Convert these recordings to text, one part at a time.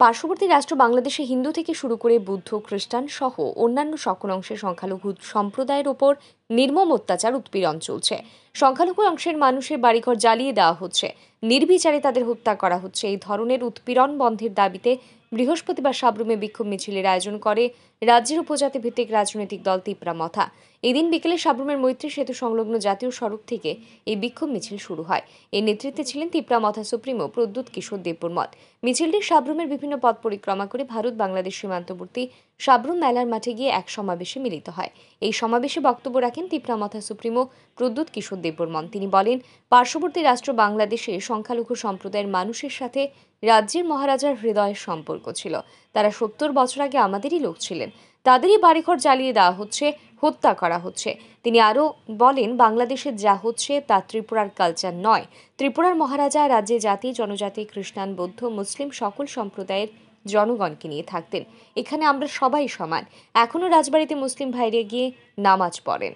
পার্শ্ববর্তী রাষ্ট্র বাংলাদেশে হিন্দু থেকে শুরু করে বুদ্ধ, খ্রিস্টান সহ অন্যান্য সকল অংশের সংখ্যালঘু সম্প্রদায়ের ওপর নির্মম অত্যাচার, উৎপীড়ন চলছে। সংখ্যালঘু অংশের মানুষের বাড়িঘর জ্বালিয়ে দেওয়া হচ্ছে। নির্বিচারে তাদের হত্যা করা হচ্ছে। এই ধরনের উৎপীড়ন বন্ধের দাবিতে বৃহস্পতিবার সাবরুমে বিক্ষোভ মিছিলের আয়োজন করে রাজ্যের উপজাতি ভিত্তিক রাজনৈতিক দল তিপ্রা মথা। এদিন বিকেলে সাবরুমের মৈত্রী সেতু সংলগ্ন জাতীয় সড়ক থেকে এই বিক্ষোভ মিছিল শুরু হয়। এর নেতৃত্বে ছিলেন তিপ্রা মথা সুপ্রিমো প্রদ্যুৎ কিশোর দেবপুর দেববর্মত মিছিলটি সাবরুমের বিভিন্ন পথ পরিক্রমা করে ভারত বাংলাদেশ সীমান্তবর্তী সাবরুম মেলার মাঠে গিয়ে এক সমাবেশে মিলিত হয়। এই সমাবেশে বক্তব্য রাখেন তিপ্রা মথা সুপ্রিমো প্রদ্যুৎ কিশোর দেববর্মন। তিনি বলেন, পার্শ্ববর্তী রাষ্ট্র বাংলাদেশে সংখ্যালঘু সম্প্রদায়ের মানুষের সাথে রাজ্যের মহারাজার হৃদয়ের সম্পর্ক ছিল। তারা সত্তর বছর আগে আমাদেরই লোক ছিলেন। তাদেরই বাড়িঘর জ্বালিয়ে দেওয়া হচ্ছে, হত্যা করা হচ্ছে। তিনি আরও বলেন, বাংলাদেশে যা হচ্ছে তা ত্রিপুরার কালচার নয়। ত্রিপুরার মহারাজা রাজ্যে জাতি, জনজাতি, খ্রিস্টান, বৌদ্ধ, মুসলিম সকল সম্প্রদায়ের জনগণকে নিয়ে থাকতেন এখানে আমরা সবাই সমান এখনও রাজবাড়িতে মুসলিম ভাইরে গিয়ে নামাজ পড়েন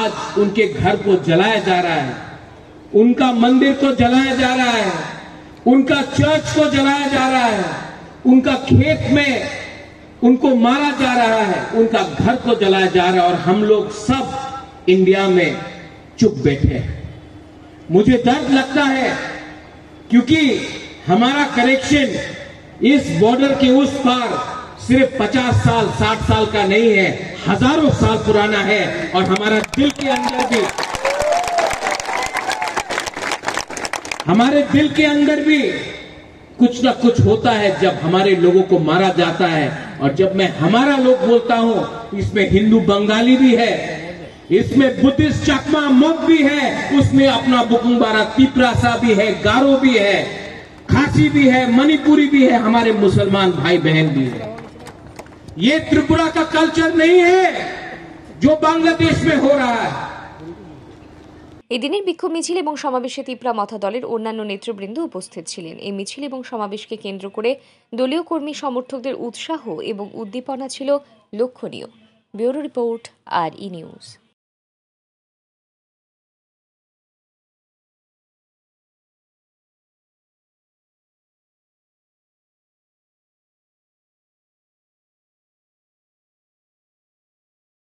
आज उनके घर को जलाया जा रहा है उनका मंदिर को जलाया जा रहा है उनका चर्च को जलाया जा रहा है उनका खेत में उनको मारा जा रहा है उनका घर को जलाया जा रहा है और हम लोग सब इंडिया में चुप बैठे हैं मुझे दर्द लगता है क्योंकि हमारा कनेक्शन इस बॉर्डर के उस पार सिर्फ़ 50 साल 60 साल का नहीं है, हज़ारों साल पुराना है और हमारा दिल के अंदर भी, हमारे दिल के अंदर भी कुछ ना कुछ होता है जब हमारे लोगों को मारा जाता है। और जब मैं हमारा लोग बोलता हूँ, इसमें हिंदू बंगाली भी है, इसमें बुद्धिस्ट चकमा मोग भी है, उसमें अपना बुकुंबारा तिपरासा भी है, गारो भी है। खासी भी है मणिपुरी भी है हमारे मुसलमान भाई बहन भी है ये त्रिपुरा का कल्चर नहीं है जो बांग्लादेश में हो रहा है এদিনের বিক্ষোভ মিছিল এবং সমাবেশে তিপ্রা মথা দলের অন্যান্য নেতৃবৃন্দ উপস্থিত ছিলেন এই মিছিল এবং সমাবেশকে কেন্দ্র করে দলীয় কর্মী সমর্থকদের উৎসাহ এবং উদ্দীপনা ছিল লক্ষণীয় ব্যুরো রিপোর্ট আর ই নিউজ